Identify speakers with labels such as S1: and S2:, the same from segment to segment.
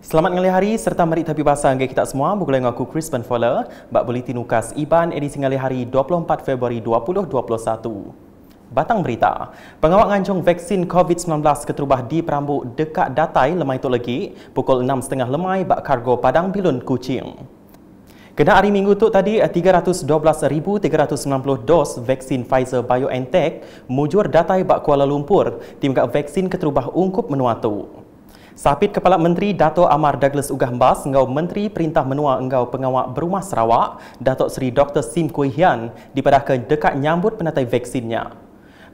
S1: Selamat ngali hari serta mari tapi bahasa angge kita semua. Bergula dengan aku Chris Foller, bak bulletin ukas IBAN edisi ngali hari 24 Februari 2021. Batang berita, pengawak ngancung vaksin COVID-19 keterubah di Perambuk dekat Datai lemai itu lagi pukul 6.30 lemai bak kargo Padang Bilun Kuching. Kena hari Minggu tu tadi 312,390 dos vaksin Pfizer BioNTech mujur datai bak Kuala Lumpur timgak vaksin keterubah ungkup menua tu. Sapit Kepala Menteri Dato' Amar Douglas Ugahmbas engau Menteri Perintah Menua engau Pengawak Berumah Sarawak Dato' Seri Dr. Sim Kui Hian dipadahkan dekat nyambut penatai vaksinnya.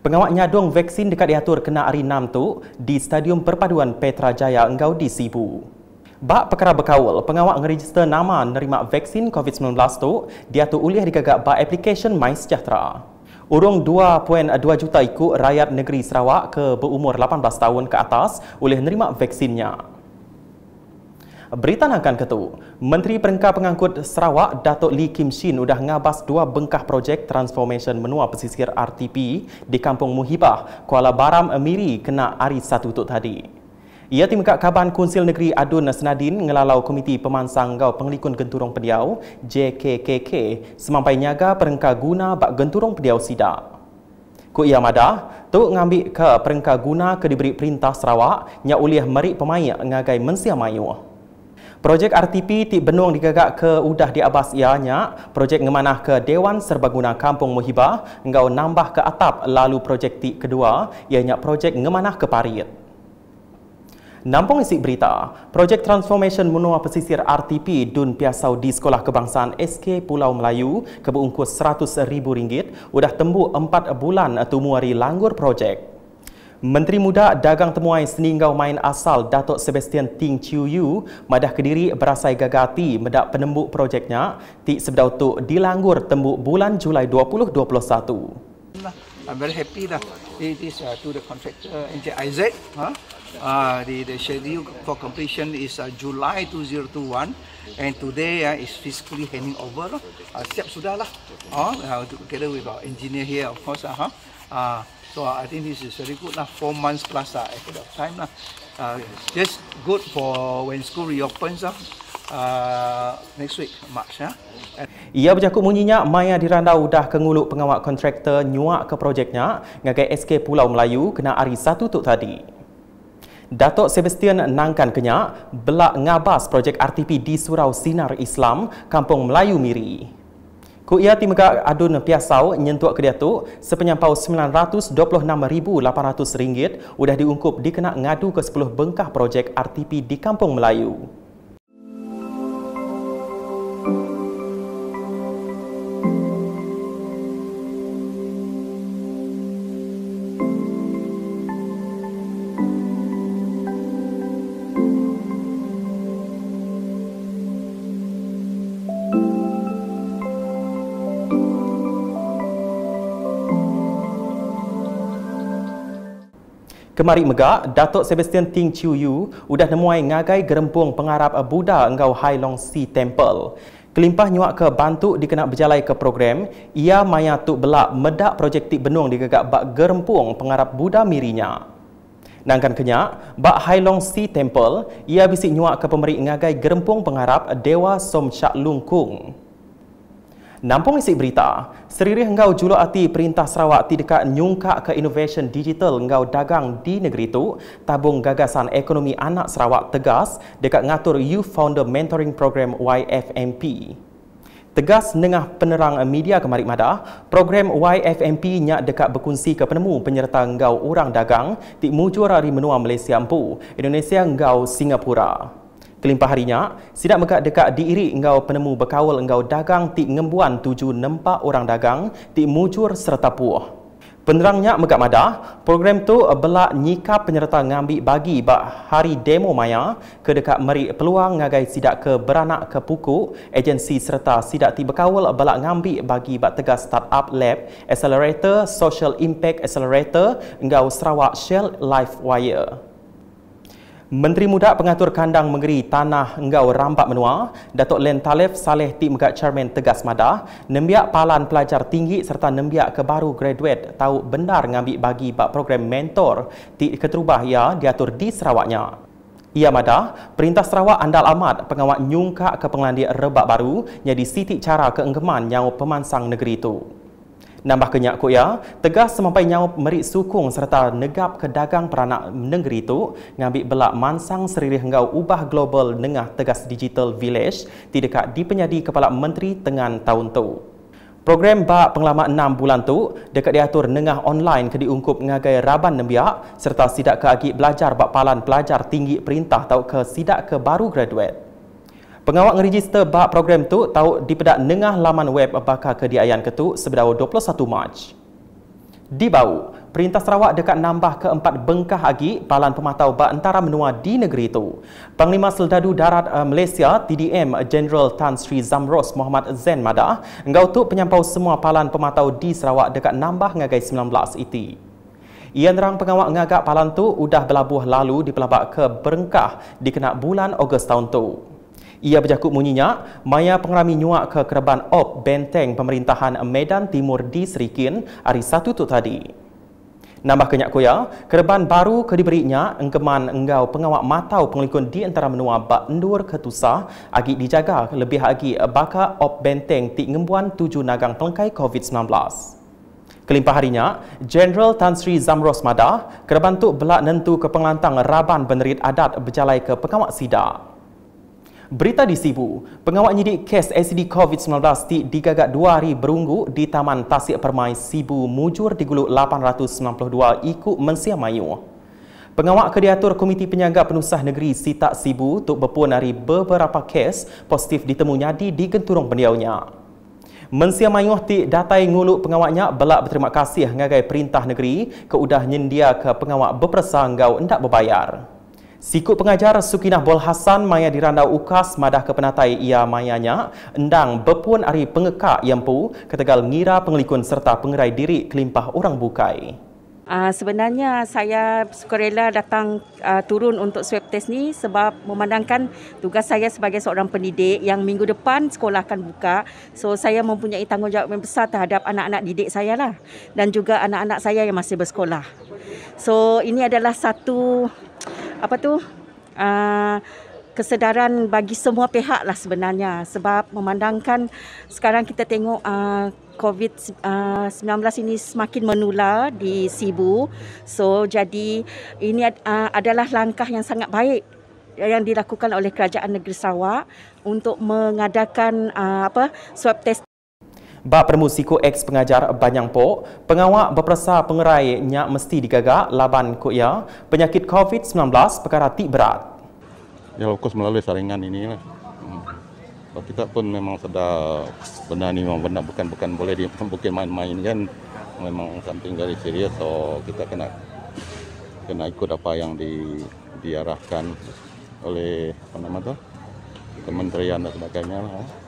S1: Pengawak nyadung vaksin dekat diatur kena hari 6 tu di Stadium Perpaduan Petra Jaya engau di Sibu. Bak perkara berkawal, pengawak ngeregister nama nerima vaksin COVID-19 tu diatur ulih digagak bak application My Sejahtera. Urung 2.2 juta ikut rakyat negeri Sarawak ke berumur 18 tahun ke atas boleh menerima vaksinnya. Berita akan ketu, Menteri Perengkar Pengangkut Sarawak Datuk Lee Kim Shin sudah ngabas dua bengkah projek transformation menua pesisir RTP di Kampung Muhibah, Kuala Baram, Emiri kena hari satu tu tadi. Ia tim kat Kaban Kunsil Negeri Adun Senadin ngelalau Komiti Pemansang Gau Pengelikun Genturong Pediau JKKK semampai nyaga perengka guna bak genturong pediau sidak. Ku ia madah, tu ngambil ke perengka guna ke diberi perintah Sarawak nya uliah merik pemain ngagai mensia mayu. Projek RTP ti benung digagak ke udah di abas ianya, projek ngemanah ke Dewan Serbaguna Kampung Muhibah engau nambah ke atap lalu projek ti kedua ianya projek ngemanah ke Parit. Nampung isi berita, projek transformation menua pesisir RTP Dun Piasau di Sekolah Kebangsaan SK Pulau Melayu ke berungkus RM100,000 sudah tembu 4 bulan tumuari langgur projek. Menteri Muda Dagang Temuai Seningau Main Asal Datuk Sebastian Ting Chiu Yu madah kediri berasai gagati medak penembuk projeknya ti sebedau tu dilanggur tembuk bulan Julai 2021.
S2: I'm very happy that it is uh, to the contractor uh, NJIZ. Huh? Uh, the, the schedule for completion is uh, July 2021 and today uh, is physically handing over. Uh, siap sudah lah. Uh, together with our engineer here, of course. Uh, huh? uh, so uh, I think this is very good lah. Four months plus uh, ahead of time lah. Uh, just good for when school reopens uh, uh, next week, March. Uh.
S1: Ia bercakap munyinya Maya dirandau dah kenguluk pengawak kontraktor nyuak ke projeknya ngagai SK Pulau Melayu kena hari satu tu tadi. Datuk Sebastian nangkan kenyak belak ngabas projek RTP di Surau Sinar Islam, Kampung Melayu Miri. Ku ia timga adun piasau nyentuak ke tu sepenyampau RM926,800 sudah diungkup dikena ngadu ke 10 bengkah projek RTP di Kampung Melayu. Kemari megak, Datuk Sebastian Ting Chiu Yu udah nemuai ngagai gerempung pengarap Buddha engau Hai Long Si Temple. Kelimpah nyuak ke bantu dikena berjalai ke program, ia maya tu belak medak projek tik benung digagak bak gerempung pengarap Buddha mirinya. Nangkan kenyak, bak Hai Long Si Temple, ia bisik nyuak ke pemberi ngagai gerempung pengarap Dewa Som Shak Lung Kung. Nampung isi berita, seriri engkau juluk hati Perintah Sarawak ti dekat nyungkak ke innovation digital engkau dagang di negeri itu, tabung gagasan ekonomi anak Sarawak tegas dekat ngatur Youth Founder Mentoring Program YFMP. Tegas nengah penerang media kemarik madah, program YFMP nyak dekat berkongsi ke penemu penyerta engkau orang dagang di mujur hari menua Malaysia Empu, Indonesia engkau Singapura. Kelimpah harinya, sidak megak dekat diiri engkau penemu berkawal engkau dagang ti ngembuan tuju nempak orang dagang ti mujur serta puah. Penerangnya megak madah, program tu belak nyikap penyerta ngambil bagi bak hari demo maya ke dekat meri peluang ngagai sidak ke beranak ke puku, agensi serta sidak ti berkawal belak ngambil bagi bak tegas startup lab, accelerator, social impact accelerator, engkau Sarawak Shell Life Wire. Menteri Muda Pengatur Kandang Menggeri Tanah Enggau Rampak Menua, Datuk Len Talif Saleh Ti Megat Chairman Tegas Madah, nembiak palan pelajar tinggi serta nembiak ke baru graduate tahu benar ngambil bagi bak program mentor ti keterubah ia diatur di Sarawaknya. Ia madah, Perintah Sarawak andal amat pengawal nyungkak ke pengelandia rebak baru jadi sitik cara keenggeman nyawa pemansang negeri itu. Nambah kenyak ya, tegas semampai nyawa merik sukung serta negap ke dagang peranak negeri itu ngambil belak mansang seriri henggau ubah global nengah tegas digital village di dekat di penyadi Kepala Menteri Tengan tahun tu. Program bak pengalaman 6 bulan tu dekat diatur nengah online ke diungkup ngagai raban nembiak serta sidak ke agi belajar bak palan pelajar tinggi perintah tau ke sidak ke baru graduate. Pengawal ngeregister bak program tu tahu dipedak nengah laman web bakal kediayan ketu sebedau 21 Mac. Di bau, Perintah Sarawak dekat nambah ke empat bengkah lagi palan pematau bak antara menua di negeri itu. Panglima Seldadu Darat uh, Malaysia, TDM General Tan Sri Zamros Muhammad Zain Madah, engkau tu penyampau semua palan pematau di Sarawak dekat nambah ngagai 19 iti. Ia nerang pengawal ngagak palan tu udah berlabuh lalu di pelabak ke Berengkah di kena bulan Ogos tahun tu. Ia berjakut munyinya, maya pengerami nyuak ke kereban op benteng pemerintahan Medan Timur di Serikin hari satu tu tadi. Nambah kenyak koya, kereban baru ke diberinya engkeman enggau pengawak matau pengelikun di antara menua bak endur ketusah agi dijaga lebih lagi baka op benteng ti ngembuan tujuh nagang pelengkai COVID-19. Kelimpah harinya, General Tan Sri Zamros Madah kereban tu belak nentu ke pengelantang Raban Benerit Adat berjalai ke pengawak sidak. Berita di Sibu, pengawal nyidik kes ACD COVID-19 di digagak dua hari berunggu di Taman Tasik Permai Sibu mujur di Guluk 892 ikut Mensia Mayu. Pengawal kediatur Komiti Penyaga Penusah Negeri Sitak Sibu untuk berpuan dari beberapa kes positif ditemu nyadi di genturung pendiaunya. Mensia Mayuh ti datai nguluk pengawaknya belak berterima kasih ngagai perintah negeri ke udah nyendia ke pengawak berperasa ngau endak berbayar. Sikut pengajar Sukinah Bol Hassan maya dirandau ukas madah ke penatai ia mayanya endang berpuan ari pengekak yampu ketegal ngira pengelikun serta pengerai diri kelimpah orang bukai.
S3: Uh, sebenarnya saya sukarela datang uh, turun untuk swab test ni sebab memandangkan tugas saya sebagai seorang pendidik yang minggu depan sekolah akan buka. So saya mempunyai tanggungjawab yang besar terhadap anak-anak didik saya lah dan juga anak-anak saya yang masih bersekolah. So ini adalah satu apa tu uh, kesedaran bagi semua pihak lah sebenarnya sebab memandangkan sekarang kita tengok uh, COVID-19 uh, ini semakin menular di Sibu. So jadi ini uh, adalah langkah yang sangat baik yang dilakukan oleh Kerajaan Negeri Sarawak untuk mengadakan uh, apa swab test
S1: Bak Permusiko X pengajar Banyang Po, pengawak berperasa pengerai nyak mesti digagak laban kuya penyakit COVID-19 perkara tik berat.
S4: Ya fokus melalui saringan ini lah. Hmm. Kita pun memang sedar benda ni memang benar bukan bukan boleh di bukan main-main kan. Memang samping dari serius so kita kena kena ikut apa yang di diarahkan oleh apa nama tu kementerian dan sebagainya lah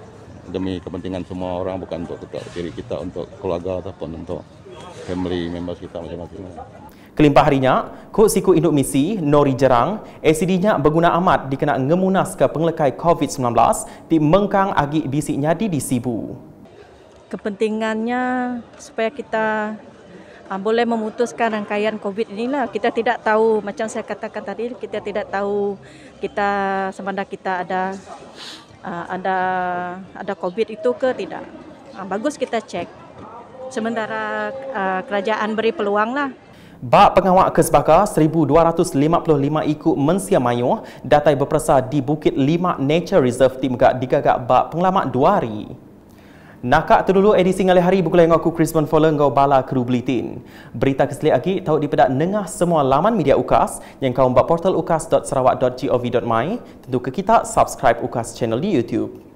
S4: demi kepentingan semua orang bukan untuk kita, diri kita untuk keluarga ataupun untuk family members kita macam-macam.
S1: Kelimpah harinya, Kut Siku Induk Misi, Nori Jerang, ACD-nya berguna amat dikena ngemunas ke penglekai COVID-19 di Mengkang Agi Bisik Nyadi di Sibu.
S5: Kepentingannya supaya kita uh, boleh memutuskan rangkaian COVID inilah. Kita tidak tahu, macam saya katakan tadi, kita tidak tahu kita semanda kita ada uh, ada ada COVID itu ke tidak. Uh, bagus kita cek. Sementara uh, kerajaan beri peluang lah.
S1: Bak pengawak kesbaka 1255 ikut Mensia Mayu datai berperasa di Bukit Lima Nature Reserve di Megak digagak bak pengalaman dua hari. Nakak terdulu edisi ngalih hari buku yang aku Chris Bonfola bala kru buletin. Berita keselik lagi tahu dipedak nengah semua laman media UKAS yang kau mbak portal ukas.sarawak.gov.my tentu ke kita subscribe UKAS channel di YouTube.